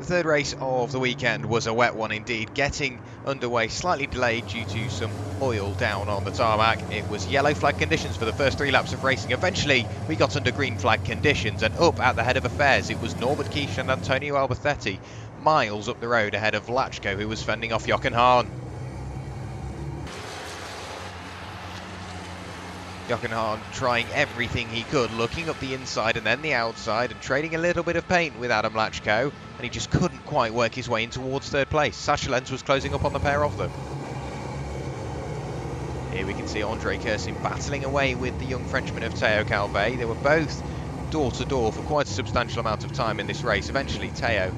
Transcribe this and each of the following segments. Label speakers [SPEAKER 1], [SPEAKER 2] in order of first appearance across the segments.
[SPEAKER 1] The third race of the weekend was a wet one indeed, getting underway slightly delayed due to some oil down on the tarmac. It was yellow flag conditions for the first three laps of racing. Eventually, we got under green flag conditions, and up at the head of affairs, it was Norbert Kiss and Antonio Albacete miles up the road ahead of Lacko, who was fending off Jochen Hahn. Jochen Hahn trying everything he could, looking up the inside and then the outside and trading a little bit of paint with Adam Lacko, and he just couldn't quite work his way in towards third place. Sascha Lenz was closing up on the pair of them. Here we can see Andre Kursim battling away with the young Frenchman of Teo Calvet. They were both door to door for quite a substantial amount of time in this race. Eventually, Teo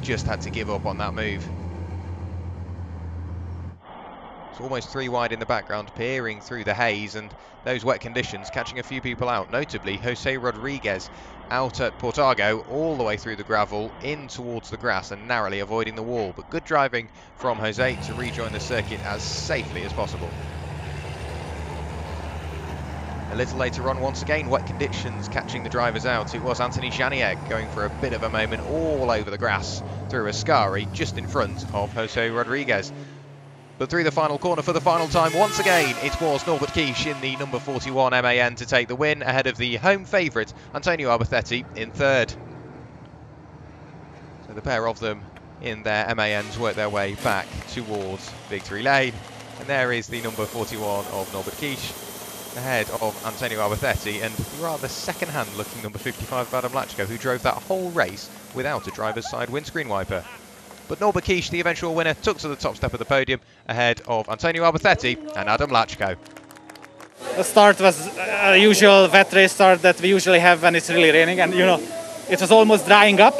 [SPEAKER 1] just had to give up on that move. It's almost three wide in the background, peering through the haze and those wet conditions, catching a few people out, notably Jose Rodrigues out at Portago, all the way through the gravel, in towards the grass and narrowly avoiding the wall. But good driving from Jose to rejoin the circuit as safely as possible. A little later on, once again, wet conditions catching the drivers out. It was Anthony Janiec going for a bit of a moment all over the grass through Ascari, just in front of Jose Rodrigues. But through the final corner for the final time, once again, it was Norbert Kiss in the number 41 MAN to take the win ahead of the home favourite, Antonio Albacete, in third. So the pair of them in their MANs work their way back towards victory lane. And there is the number 41 of Norbert Kiss ahead of Antonio Albacete and rather second-hand looking number 55 of Adam Lacko, who drove that whole race without a driver's side windscreen wiper. But Norbert Kiss, the eventual winner, took to the top step of the podium ahead of Antonio Albacete and Adam Lacko.
[SPEAKER 2] The start was a usual wet race start that we usually have when it's really raining and you know it was almost drying up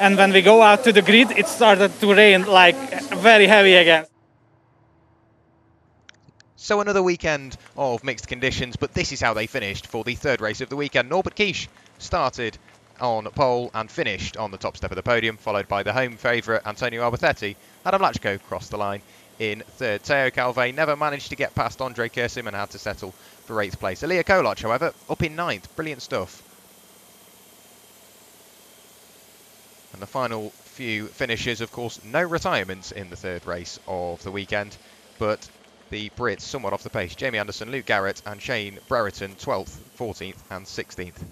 [SPEAKER 2] and when we go out to the grid it started to rain like very heavy again.
[SPEAKER 1] So another weekend of mixed conditions, but this is how they finished for the third race of the weekend. Norbert Kiss started on pole and finished on the top step of the podium, followed by the home favourite Antonio Albacete. Adam Lacko crossed the line in third. Teo Calvet never managed to get past Andre Kursim and had to settle for eighth place. Aliyyah Koloc, however, up in ninth. Brilliant stuff. And the final few finishes, of course, no retirements in the third race of the weekend, but the Brits somewhat off the pace. Jamie Anderson, Luke Garrett and Shane Brereton 12th, 14th and 16th.